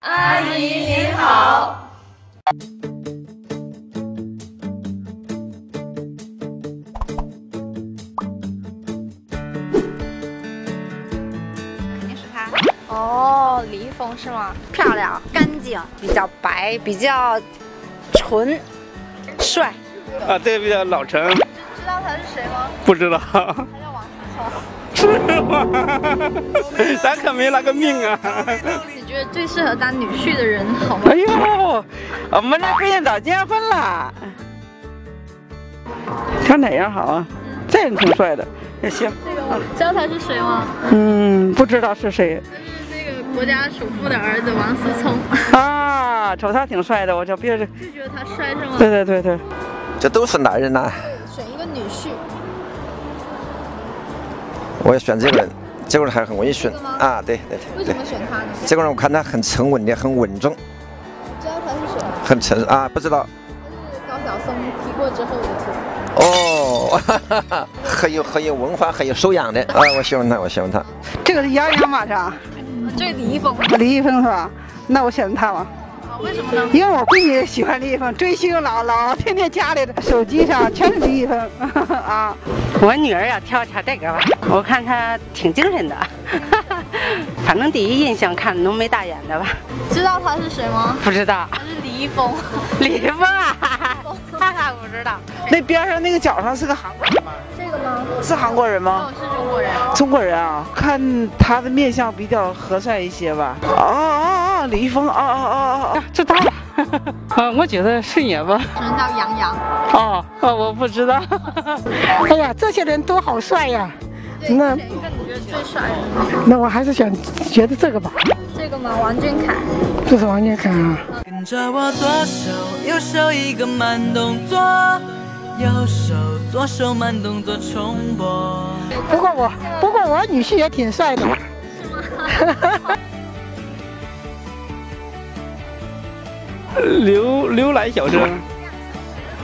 阿姨您好。肯定是他。哦，李易峰是吗？漂亮，干净，比较白，比较纯，帅。啊，这个比较老成。知道他是谁吗？不知道。他叫王思聪。是吗？咱可没那个命啊！你觉得最适合当女婿的人好吗？哎呦，我们这最近早结婚了。看哪样好啊？这人挺帅的，也行。这个我知道他是谁吗？嗯，不知道是谁。这是那个国家首富的儿子王思聪。啊，瞅他挺帅的，我就别就觉得他帅是吗？对对对对，这都是男人呐、选一个女婿。我要选这个人，这个人还很温顺啊，对对对对为什么，选他呢？这个人我看他很沉稳的，很稳重，知道他是谁吗？很沉啊，不知道他是高晓松提过之后的题。哦，哈哈哈，很有很有文化，很有修养的啊，我喜欢他，我喜欢他。这个是杨洋马上，这是李易峰。李易峰是吧？那我选他吧，啊，为什么呢？因为我闺女喜欢李易峰，追星老老天天家里的手机上全是李易峰啊。我女儿要挑挑这个吧，我看她挺精神的，反正第一印象看浓眉大眼的吧。知道他是谁吗？不知道，他是李易峰。李易峰啊，哈哈，不知道。那边上那个角上是个韩国人吗？这个吗？是韩国人吗？哦，是中国人。中国人啊，看他的面相比较和善一些吧。哦哦哦，李易峰，哦哦哦哦，知道了。啊，我觉得是你吧。人叫杨洋。哦，哦，我不知道。哎呀，这些人都好帅呀！那选一个你觉得最帅的？那我还是选觉得这个吧，这个吗？王俊凯。这是王俊凯啊。跟着我左手右手一个慢动作，右手左手慢动作重播。不过我不过我女婿也挺帅的。刘刘来小生，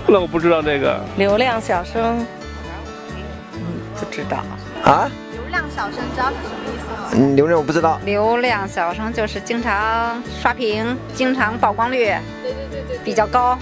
那我不知道这个。流量小生，嗯，不知道。啊，流量小生，知道是什么意思吗？嗯，流量我不知道。流量小生就是经常刷屏，经常曝光率对对对对，比较高。